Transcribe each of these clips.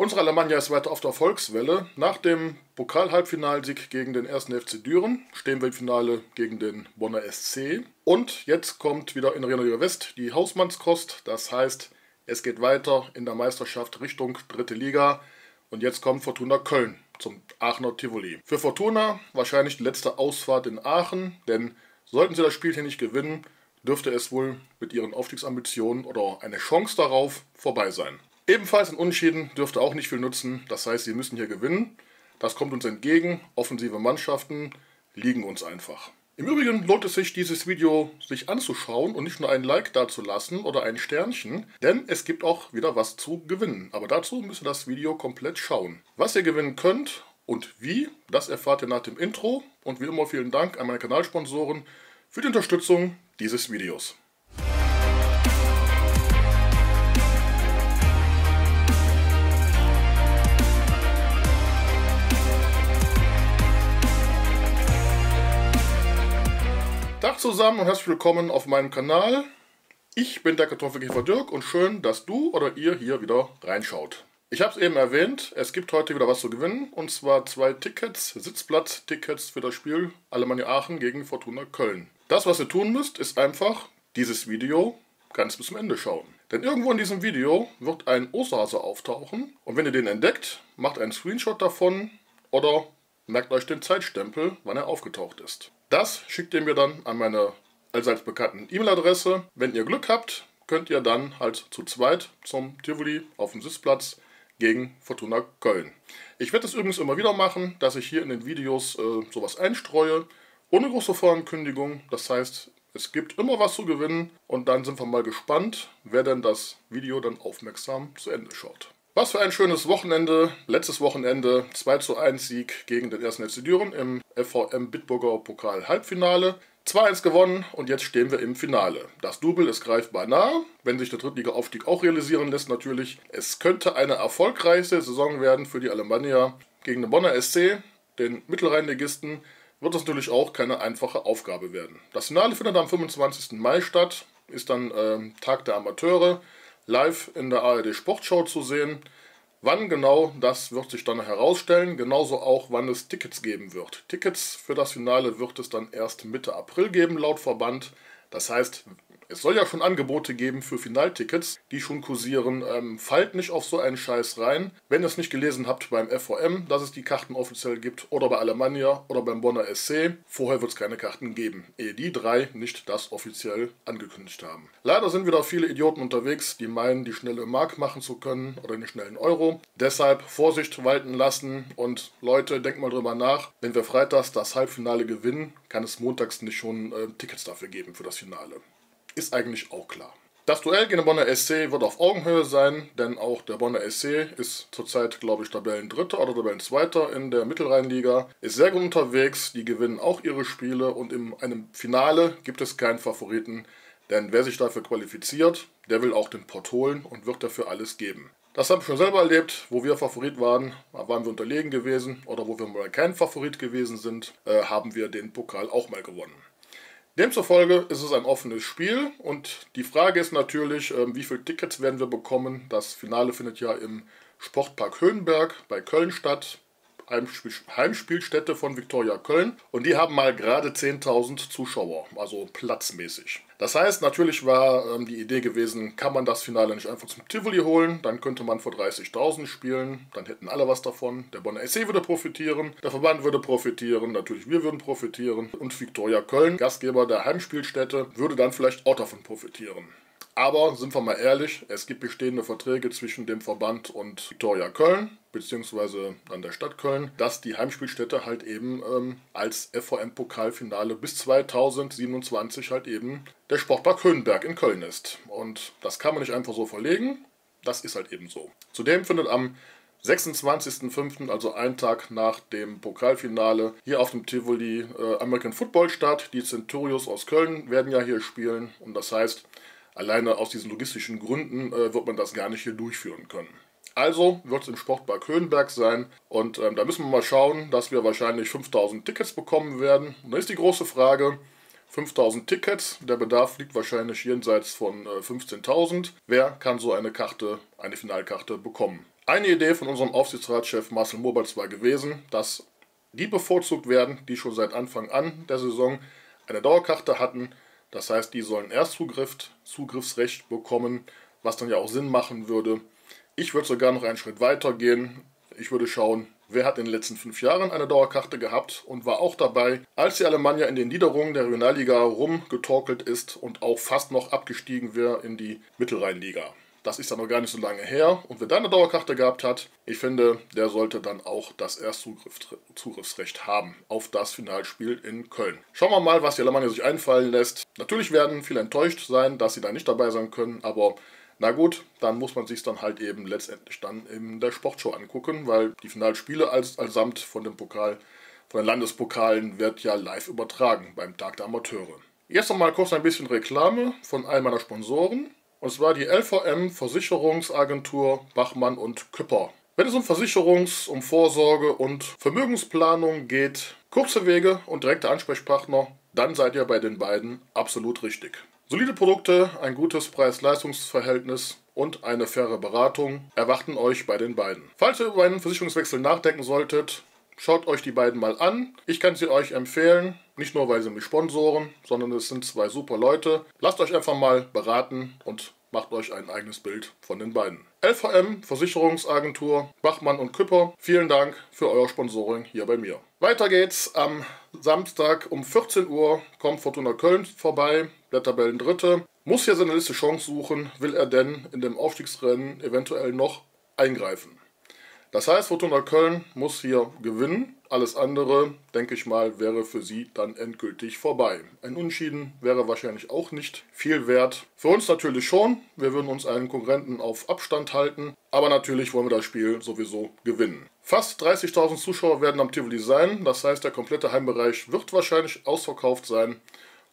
Unsere Alemannia ist weiter auf der Erfolgswelle. Nach dem Pokal-Halbfinalsieg gegen den 1. FC Düren stehen wir im Finale gegen den Bonner SC. Und jetzt kommt wieder in Arena West die Hausmannskost. Das heißt, es geht weiter in der Meisterschaft Richtung dritte Liga. Und jetzt kommt Fortuna Köln zum Aachener Tivoli. Für Fortuna wahrscheinlich die letzte Ausfahrt in Aachen, denn sollten sie das Spiel hier nicht gewinnen, dürfte es wohl mit ihren Aufstiegsambitionen oder eine Chance darauf vorbei sein. Ebenfalls ein Unentschieden dürfte auch nicht viel nutzen. Das heißt, sie müssen hier gewinnen. Das kommt uns entgegen. Offensive Mannschaften liegen uns einfach. Im Übrigen lohnt es sich, dieses Video sich anzuschauen und nicht nur ein Like dazulassen oder ein Sternchen, denn es gibt auch wieder was zu gewinnen. Aber dazu müsst ihr das Video komplett schauen. Was ihr gewinnen könnt und wie, das erfahrt ihr nach dem Intro. Und wie immer vielen Dank an meine Kanalsponsoren für die Unterstützung dieses Videos. Tag zusammen und herzlich willkommen auf meinem Kanal. Ich bin der Kartoffelkäfer Dirk und schön, dass du oder ihr hier wieder reinschaut. Ich habe es eben erwähnt, es gibt heute wieder was zu gewinnen und zwar zwei Tickets, Sitzplatz-Tickets für das Spiel Alemannia Aachen gegen Fortuna Köln. Das, was ihr tun müsst, ist einfach dieses Video ganz bis zum Ende schauen. Denn irgendwo in diesem Video wird ein Osterhase auftauchen und wenn ihr den entdeckt, macht einen Screenshot davon oder merkt euch den Zeitstempel, wann er aufgetaucht ist. Das schickt ihr mir dann an meine allseits bekannten E-Mail-Adresse. Wenn ihr Glück habt, könnt ihr dann halt zu zweit zum Tivoli auf dem Sitzplatz gegen Fortuna Köln. Ich werde es übrigens immer wieder machen, dass ich hier in den Videos äh, sowas einstreue, ohne große Vorankündigung. Das heißt, es gibt immer was zu gewinnen und dann sind wir mal gespannt, wer denn das Video dann aufmerksam zu Ende schaut. Was für ein schönes Wochenende. Letztes Wochenende 2 zu 1 Sieg gegen den 1. FC Düren im FVM Bitburger Pokal Halbfinale. 2-1 gewonnen und jetzt stehen wir im Finale. Das Double ist greifbar nah, wenn sich der Drittliga-Aufstieg auch realisieren lässt natürlich. Es könnte eine erfolgreiche Saison werden für die Alemannia gegen den Bonner SC, den Mittelrheinligisten. Wird das natürlich auch keine einfache Aufgabe werden. Das Finale findet am 25. Mai statt, ist dann äh, Tag der Amateure live in der ARD Sportshow zu sehen. Wann genau, das wird sich dann herausstellen. Genauso auch, wann es Tickets geben wird. Tickets für das Finale wird es dann erst Mitte April geben, laut Verband. Das heißt, es soll ja schon Angebote geben für Finaltickets, die schon kursieren. Ähm, fallt nicht auf so einen Scheiß rein. Wenn ihr es nicht gelesen habt beim FOM, dass es die Karten offiziell gibt, oder bei Alemannia oder beim Bonner SC, vorher wird es keine Karten geben, ehe die drei nicht das offiziell angekündigt haben. Leider sind wieder viele Idioten unterwegs, die meinen, die schnelle Mark machen zu können oder den schnellen Euro. Deshalb Vorsicht walten lassen und Leute, denkt mal drüber nach. Wenn wir freitags das Halbfinale gewinnen, kann es montags nicht schon äh, Tickets dafür geben für das Finale ist eigentlich auch klar. Das Duell gegen den Bonner SC wird auf Augenhöhe sein, denn auch der Bonner SC ist zurzeit, glaube ich, Tabellendritter oder Tabellenzweiter in der Mittelrheinliga, ist sehr gut unterwegs, die gewinnen auch ihre Spiele und in einem Finale gibt es keinen Favoriten, denn wer sich dafür qualifiziert, der will auch den Pott holen und wird dafür alles geben. Das habe ich schon selber erlebt, wo wir Favorit waren, waren wir unterlegen gewesen oder wo wir mal kein Favorit gewesen sind, äh, haben wir den Pokal auch mal gewonnen. Demzufolge ist es ein offenes Spiel und die Frage ist natürlich, ähm, wie viele Tickets werden wir bekommen. Das Finale findet ja im Sportpark Höhenberg bei Köln statt. Heimspielstätte von Viktoria Köln und die haben mal gerade 10.000 Zuschauer, also platzmäßig. Das heißt, natürlich war ähm, die Idee gewesen, kann man das Finale nicht einfach zum Tivoli holen, dann könnte man vor 30.000 spielen, dann hätten alle was davon. Der Bonner SC würde profitieren, der Verband würde profitieren, natürlich wir würden profitieren und Viktoria Köln, Gastgeber der Heimspielstätte, würde dann vielleicht auch davon profitieren. Aber sind wir mal ehrlich, es gibt bestehende Verträge zwischen dem Verband und Viktoria Köln, beziehungsweise an der Stadt Köln, dass die Heimspielstätte halt eben ähm, als FVM-Pokalfinale bis 2027 halt eben der Sportpark Höhenberg in Köln ist. Und das kann man nicht einfach so verlegen, das ist halt eben so. Zudem findet am 26.05., also einen Tag nach dem Pokalfinale, hier auf dem Tivoli äh, American Football statt. Die Centurios aus Köln werden ja hier spielen und das heißt, Alleine aus diesen logistischen Gründen äh, wird man das gar nicht hier durchführen können. Also wird es im Sportpark Höhenberg sein und ähm, da müssen wir mal schauen, dass wir wahrscheinlich 5000 Tickets bekommen werden. Und da ist die große Frage, 5000 Tickets, der Bedarf liegt wahrscheinlich jenseits von äh, 15.000. Wer kann so eine Karte, eine Finalkarte bekommen? Eine Idee von unserem Aufsichtsratschef Marcel Moberts war gewesen, dass die bevorzugt werden, die schon seit Anfang an der Saison eine Dauerkarte hatten. Das heißt, die sollen Erstzugriff, Zugriffsrecht bekommen, was dann ja auch Sinn machen würde. Ich würde sogar noch einen Schritt weiter gehen. Ich würde schauen, wer hat in den letzten fünf Jahren eine Dauerkarte gehabt und war auch dabei, als die Alemannia in den Niederungen der Regionalliga rumgetorkelt ist und auch fast noch abgestiegen wäre in die Mittelrheinliga. Das ist dann noch gar nicht so lange her. Und wer da eine Dauerkarte gehabt hat, ich finde, der sollte dann auch das Erstzugriffsrecht haben auf das Finalspiel in Köln. Schauen wir mal, was die Alemannia sich einfallen lässt. Natürlich werden viele enttäuscht sein, dass sie da nicht dabei sein können, aber na gut, dann muss man sich dann halt eben letztendlich dann in der Sportshow angucken, weil die Finalspiele als, allesamt von dem Pokal, von den Landespokalen wird ja live übertragen beim Tag der Amateure. Jetzt noch mal kurz ein bisschen Reklame von einem meiner Sponsoren. Und zwar die LVM Versicherungsagentur Bachmann und Küpper. Wenn es um Versicherungs-, um Vorsorge und Vermögensplanung geht, kurze Wege und direkte Ansprechpartner, dann seid ihr bei den beiden absolut richtig. Solide Produkte, ein gutes Preis-Leistungs-Verhältnis und eine faire Beratung erwarten euch bei den beiden. Falls ihr über einen Versicherungswechsel nachdenken solltet, schaut euch die beiden mal an. Ich kann sie euch empfehlen, nicht nur weil sie mich sponsoren, sondern es sind zwei super Leute. Lasst euch einfach mal beraten und macht euch ein eigenes Bild von den beiden. LVM Versicherungsagentur Bachmann und Küpper, vielen Dank für euer Sponsoring hier bei mir. Weiter geht's. Am Samstag um 14 Uhr kommt Fortuna Köln vorbei, der Tabellendritte. Muss hier seine Liste Chance suchen, will er denn in dem Aufstiegsrennen eventuell noch eingreifen. Das heißt, Fortuna Köln muss hier gewinnen. Alles andere, denke ich mal, wäre für sie dann endgültig vorbei. Ein Unschieden wäre wahrscheinlich auch nicht viel wert. Für uns natürlich schon. Wir würden uns einen Konkurrenten auf Abstand halten. Aber natürlich wollen wir das Spiel sowieso gewinnen. Fast 30.000 Zuschauer werden am Tivoli sein. Das heißt, der komplette Heimbereich wird wahrscheinlich ausverkauft sein.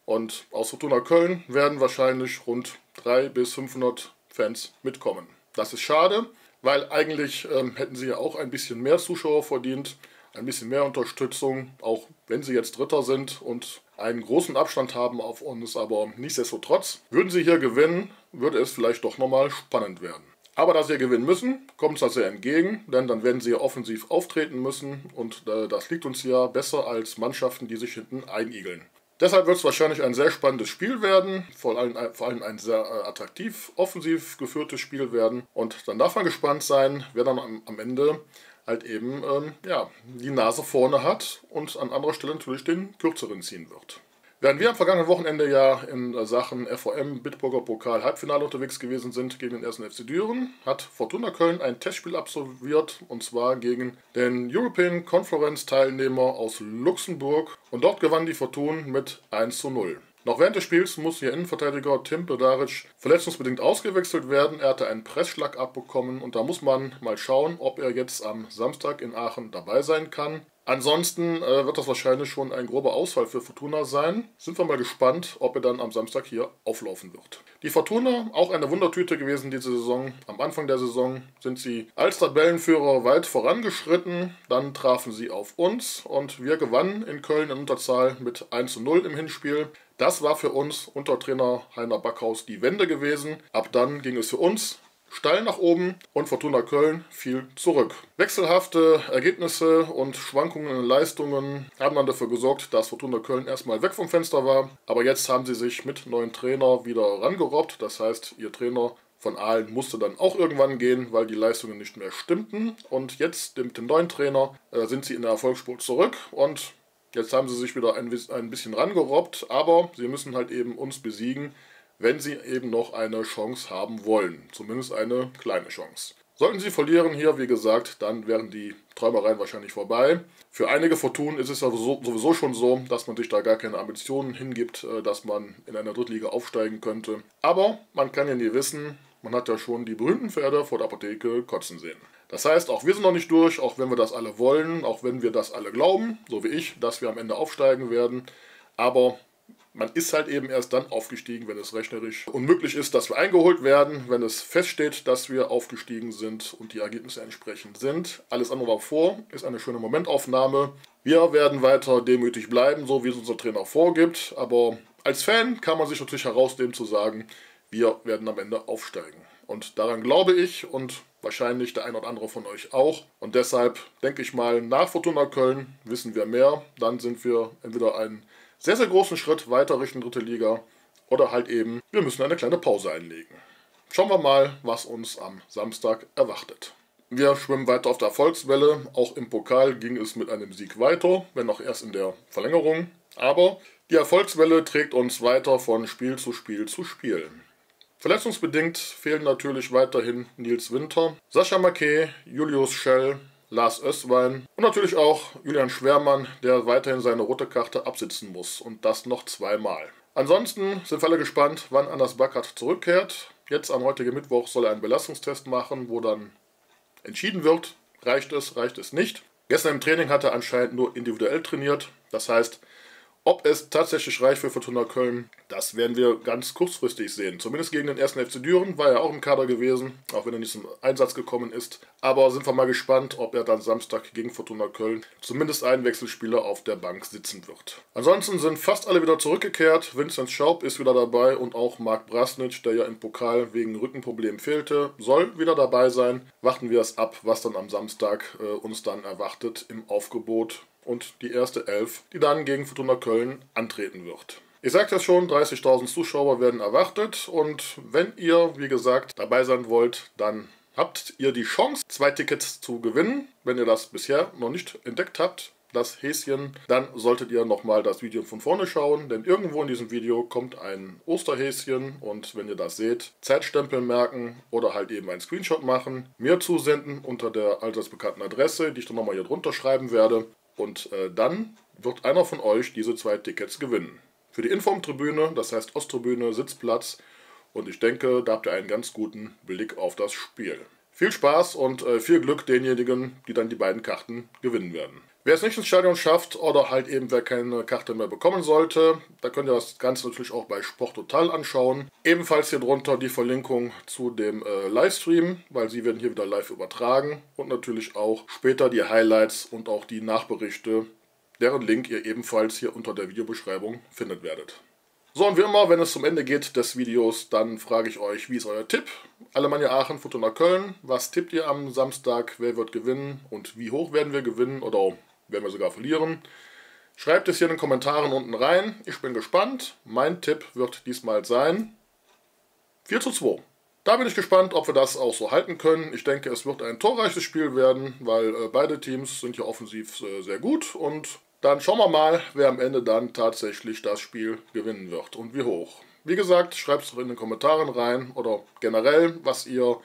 Und aus Fortuna Köln werden wahrscheinlich rund 300 bis 500 Fans mitkommen. Das ist schade weil eigentlich ähm, hätten sie ja auch ein bisschen mehr Zuschauer verdient, ein bisschen mehr Unterstützung, auch wenn sie jetzt Dritter sind und einen großen Abstand haben auf uns, aber nichtsdestotrotz, würden sie hier gewinnen, würde es vielleicht doch nochmal spannend werden. Aber da sie gewinnen müssen, kommt es das sehr entgegen, denn dann werden sie offensiv auftreten müssen und äh, das liegt uns ja besser als Mannschaften, die sich hinten einigeln. Deshalb wird es wahrscheinlich ein sehr spannendes Spiel werden, vor allem, vor allem ein sehr äh, attraktiv, offensiv geführtes Spiel werden. Und dann darf man gespannt sein, wer dann am, am Ende halt eben ähm, ja, die Nase vorne hat und an anderer Stelle natürlich den kürzeren ziehen wird. Während wir am vergangenen Wochenende ja in Sachen FOM Bitburger Pokal Halbfinale unterwegs gewesen sind gegen den ersten FC Düren, hat Fortuna Köln ein Testspiel absolviert und zwar gegen den European Conference Teilnehmer aus Luxemburg und dort gewann die Fortuna mit 1 zu 0. Noch während des Spiels muss ihr Innenverteidiger Tim Bedaric verletzungsbedingt ausgewechselt werden. Er hatte einen Pressschlag abbekommen und da muss man mal schauen, ob er jetzt am Samstag in Aachen dabei sein kann. Ansonsten äh, wird das wahrscheinlich schon ein grober Ausfall für Fortuna sein. Sind wir mal gespannt, ob er dann am Samstag hier auflaufen wird. Die Fortuna, auch eine Wundertüte gewesen diese Saison. Am Anfang der Saison sind sie als Tabellenführer weit vorangeschritten. Dann trafen sie auf uns und wir gewannen in Köln in Unterzahl mit 1 zu 0 im Hinspiel. Das war für uns unter Trainer Heiner Backhaus die Wende gewesen. Ab dann ging es für uns steil nach oben und Fortuna Köln fiel zurück. Wechselhafte Ergebnisse und Schwankungen in Leistungen haben dann dafür gesorgt, dass Fortuna Köln erstmal weg vom Fenster war. Aber jetzt haben sie sich mit neuen Trainer wieder rangerobbt. Das heißt, ihr Trainer von Aalen musste dann auch irgendwann gehen, weil die Leistungen nicht mehr stimmten. Und jetzt mit dem neuen Trainer äh, sind sie in der Erfolgsspur zurück und jetzt haben sie sich wieder ein, ein bisschen rangerobbt. Aber sie müssen halt eben uns besiegen wenn sie eben noch eine Chance haben wollen. Zumindest eine kleine Chance. Sollten sie verlieren hier, wie gesagt, dann wären die Träumereien wahrscheinlich vorbei. Für einige Fortunen ist es ja sowieso schon so, dass man sich da gar keine Ambitionen hingibt, äh, dass man in einer Drittliga aufsteigen könnte. Aber man kann ja nie wissen, man hat ja schon die berühmten Pferde vor der Apotheke kotzen sehen. Das heißt, auch wir sind noch nicht durch, auch wenn wir das alle wollen, auch wenn wir das alle glauben, so wie ich, dass wir am Ende aufsteigen werden. Aber man ist halt eben erst dann aufgestiegen, wenn es rechnerisch unmöglich ist, dass wir eingeholt werden, wenn es feststeht, dass wir aufgestiegen sind und die Ergebnisse entsprechend sind. Alles andere davor ist eine schöne Momentaufnahme. Wir werden weiter demütig bleiben, so wie es unser Trainer vorgibt. Aber als Fan kann man sich natürlich herausnehmen zu sagen, wir werden am Ende aufsteigen. Und daran glaube ich und Wahrscheinlich der ein oder andere von euch auch. Und deshalb denke ich mal, nach Fortuna Köln wissen wir mehr. Dann sind wir entweder einen sehr, sehr großen Schritt weiter Richtung dritte Liga oder halt eben, wir müssen eine kleine Pause einlegen. Schauen wir mal, was uns am Samstag erwartet. Wir schwimmen weiter auf der Erfolgswelle. Auch im Pokal ging es mit einem Sieg weiter, wenn auch erst in der Verlängerung. Aber die Erfolgswelle trägt uns weiter von Spiel zu Spiel zu Spiel. Verletzungsbedingt fehlen natürlich weiterhin Nils Winter, Sascha Mackey, Julius Schell, Lars Östwein und natürlich auch Julian Schwermann, der weiterhin seine rote Karte absitzen muss und das noch zweimal. Ansonsten sind wir alle gespannt, wann Anders Backert zurückkehrt. Jetzt am heutigen Mittwoch soll er einen Belastungstest machen, wo dann entschieden wird, reicht es, reicht es nicht. Gestern im Training hat er anscheinend nur individuell trainiert. Das heißt, ob es tatsächlich reicht für Fortuna Köln, das werden wir ganz kurzfristig sehen. Zumindest gegen den ersten FC Düren war er auch im Kader gewesen, auch wenn er nicht zum Einsatz gekommen ist. Aber sind wir mal gespannt, ob er dann Samstag gegen Fortuna Köln zumindest ein Wechselspieler auf der Bank sitzen wird. Ansonsten sind fast alle wieder zurückgekehrt. Vincent Schaub ist wieder dabei und auch Marc Brasnic, der ja im Pokal wegen Rückenproblemen fehlte, soll wieder dabei sein. Warten wir es ab, was dann am Samstag äh, uns dann erwartet im Aufgebot und die erste Elf, die dann gegen Fortuna Köln antreten wird. Ich sagte es schon, 30.000 Zuschauer werden erwartet und wenn ihr, wie gesagt, dabei sein wollt, dann habt ihr die Chance, zwei Tickets zu gewinnen. Wenn ihr das bisher noch nicht entdeckt habt, das Häschen, dann solltet ihr nochmal das Video von vorne schauen, denn irgendwo in diesem Video kommt ein Osterhäschen und wenn ihr das seht, Zeitstempel merken oder halt eben einen Screenshot machen, mir zusenden unter der allseits bekannten Adresse, die ich dann nochmal hier drunter schreiben werde und äh, dann wird einer von euch diese zwei Tickets gewinnen. Für die Informtribüne, das heißt Osttribüne, Sitzplatz. Und ich denke, da habt ihr einen ganz guten Blick auf das Spiel. Viel Spaß und äh, viel Glück denjenigen, die dann die beiden Karten gewinnen werden. Wer es nicht ins Stadion schafft oder halt eben wer keine Karte mehr bekommen sollte, da könnt ihr das Ganze natürlich auch bei Sport Total anschauen. Ebenfalls hier drunter die Verlinkung zu dem äh, Livestream, weil sie werden hier wieder live übertragen und natürlich auch später die Highlights und auch die Nachberichte, deren Link ihr ebenfalls hier unter der Videobeschreibung findet werdet. So, und wie immer, wenn es zum Ende geht des Videos, dann frage ich euch, wie ist euer Tipp? Alemannia Aachen, Fortuna Köln. Was tippt ihr am Samstag? Wer wird gewinnen? Und wie hoch werden wir gewinnen? Oder werden wir sogar verlieren? Schreibt es hier in den Kommentaren unten rein. Ich bin gespannt. Mein Tipp wird diesmal sein 4 zu 2. Da bin ich gespannt, ob wir das auch so halten können. Ich denke, es wird ein torreiches Spiel werden, weil äh, beide Teams sind ja offensiv äh, sehr gut und dann schauen wir mal, wer am Ende dann tatsächlich das Spiel gewinnen wird und wie hoch. Wie gesagt, schreibt es doch in den Kommentaren rein oder generell, was ihr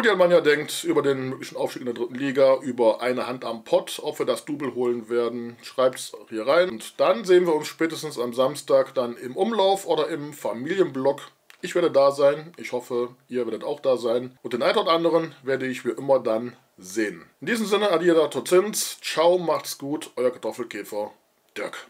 die Alemannia denkt, über den möglichen Aufstieg in der dritten Liga, über eine Hand am Pott, ob wir das Double holen werden. Schreibt es hier rein. Und dann sehen wir uns spätestens am Samstag dann im Umlauf oder im Familienblock. Ich werde da sein. Ich hoffe, ihr werdet auch da sein. Und den einen oder anderen werde ich wie immer dann sehen. In diesem Sinne, Adieu, Zins. Ciao, macht's gut. Euer Kartoffelkäfer, Dirk.